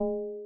you